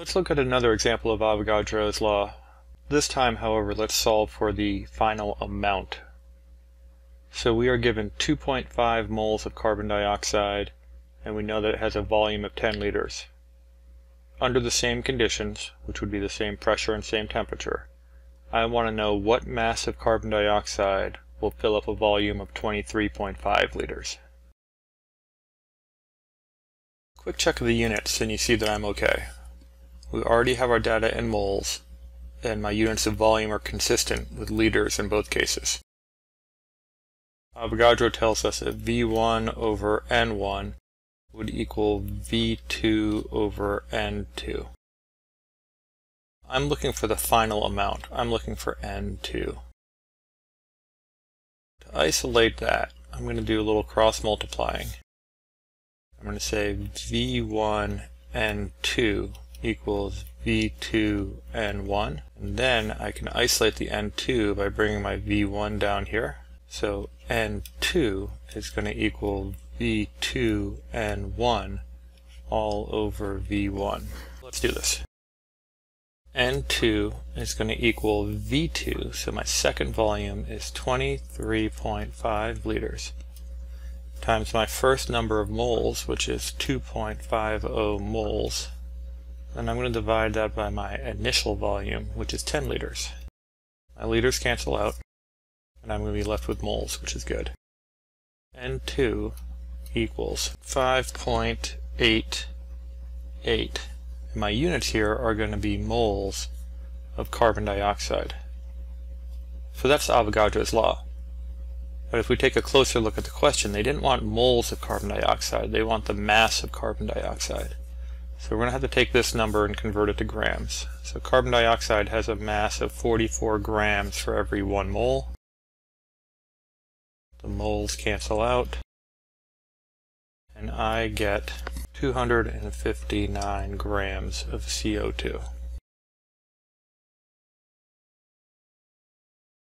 Let's look at another example of Avogadro's law. This time, however, let's solve for the final amount. So we are given 2.5 moles of carbon dioxide, and we know that it has a volume of 10 liters. Under the same conditions, which would be the same pressure and same temperature, I want to know what mass of carbon dioxide will fill up a volume of 23.5 liters. Quick check of the units and you see that I'm okay. We already have our data in moles, and my units of volume are consistent with liters in both cases. Avogadro tells us that V1 over N1 would equal V2 over N2. I'm looking for the final amount. I'm looking for N2. To isolate that, I'm going to do a little cross multiplying. I'm going to say V1 N2 equals V2 N1. And then I can isolate the N2 by bringing my V1 down here. So N2 is going to equal V2 N1 all over V1. Let's do this. N2 is going to equal V2, so my second volume is 23.5 liters, times my first number of moles, which is 2.50 moles, and I'm going to divide that by my initial volume, which is 10 liters. My liters cancel out, and I'm going to be left with moles, which is good. N2 equals 5.88. And My units here are going to be moles of carbon dioxide. So that's Avogadro's law. But if we take a closer look at the question, they didn't want moles of carbon dioxide, they want the mass of carbon dioxide. So we're going to have to take this number and convert it to grams. So carbon dioxide has a mass of 44 grams for every one mole. The moles cancel out. And I get 259 grams of CO2.